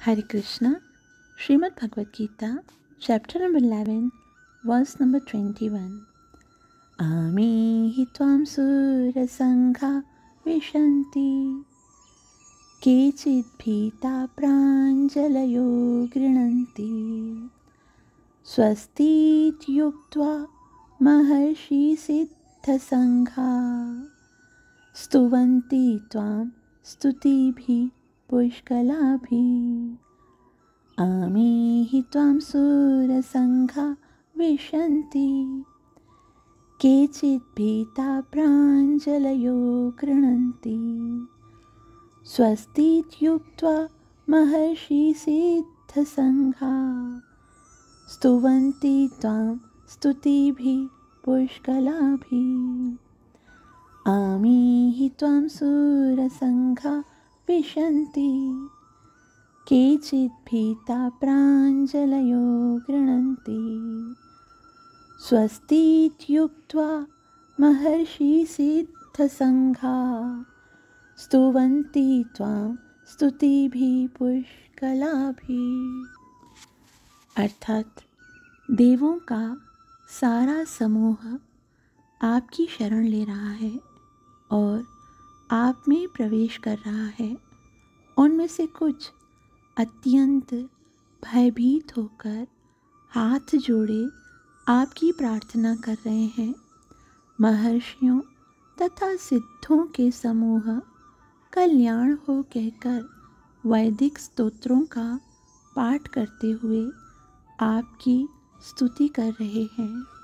Hare Krishna, Srimad Bhagavad Gita, chapter number 11, verse number 21. Amihi tvam surasangha vishanti केचित् भीता प्राञ्जलयो गृह्णन्ति स्वस्तीत्युक्त्वा महर्षिसिद्धसङ्घा स्तुवन्ति त्वां स्तुतिभिः पुष्कलाभिः। आमेहि त्वां सुरसङ्घा विशन्ति। केचित् भीता प्राञ्जलयो गृह्णन्ति। स्वस्तीत्युक्त्वा महर्षिसिद्धसङ्घा स्तुवन्ति त्वां स्तुतिभिः पुष्कलाभिः। आमीहि त्वां सुरसङ्घा विशन्ति। केचित् भीता प्राञ्जलयो गृह्णन्ति स्वस्तीत्युक्त्वा महर्षिसिद्धसङ्घा स्तुवन्ति त्वां स्तुतिभिः पुष्कलाभिः। अर्थात देवों का सारा समूह आपकी शरण ले रहा है और आप में प्रवेश कर रहा है। उनमें से कुछ अत्यंत भयभीत होकर हाथ जोड़े आपकी प्रार्थना कर रहे हैं। महर्षियों तथा सिद्धों के समूह कल्याण हो कहकर वैदिक स्तोत्रों का पाठ करते हुए आपकी स्तुति कर रहे हैं।